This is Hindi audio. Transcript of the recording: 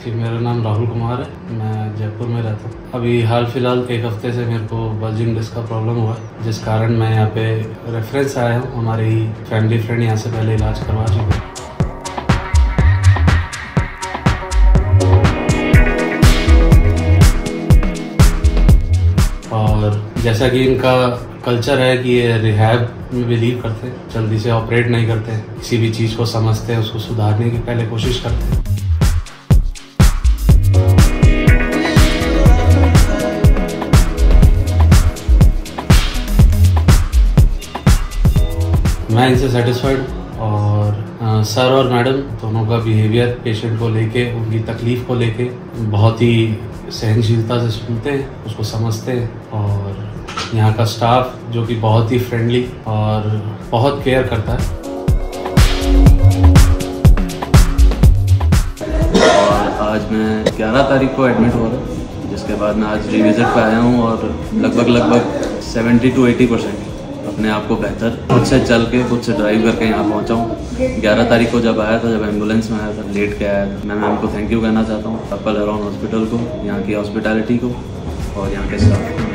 जी मेरा नाम राहुल कुमार है। मैं जयपुर में रहता हूँ। अभी हाल फ़िलहाल एक हफ़्ते से मेरे को बल्जिंग डिस्क का प्रॉब्लम हुआ है, जिस कारण मैं यहाँ पे रेफरेंस आया हूँ। हमारे ही फैमिली फ्रेंड यहाँ से पहले इलाज करवा चुके हैं। और जैसा कि इनका कल्चर है कि ये रिहैब में बिलीव करते हैं, जल्दी से ऑपरेट नहीं करते हैं, किसी भी चीज़ को समझते हैं, उसको सुधारने की पहले कोशिश करते हैं। मैं इनसे सेटिस्फाइड और आ, सर और मैडम दोनों का बिहेवियर पेशेंट को लेके उनकी तकलीफ़ को लेके बहुत ही सहनशीलता से सुनते हैं उसको समझते हैं और यहाँ का स्टाफ जो कि बहुत ही फ्रेंडली और बहुत केयर करता है। और आज मैं 11 तारीख को एडमिट हो रहा जिसके बाद मैं आज रिविज़िट पे आया हूँ और लगभग लगभग 70 टू 80 परसेंट अपने आप को बेहतर। खुद से चल के, खुद से ड्राइव करके यहाँ पहुँचा हूँ। ग्यारह तारीख को जब आया था, जब एंबुलेंस में आया था लेट के आया था। मैं मैम को थैंक यू कहना चाहता हूँ। अपल अराउंड हॉस्पिटल को, यहाँ की हॉस्पिटैलिटी को और यहाँ के स्टाफ